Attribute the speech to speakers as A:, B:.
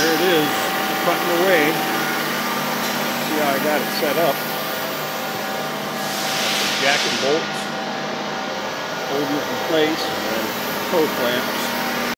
A: There it is, cutting away. See how I got it set up. Jack and bolts holding it in place and toe clamps.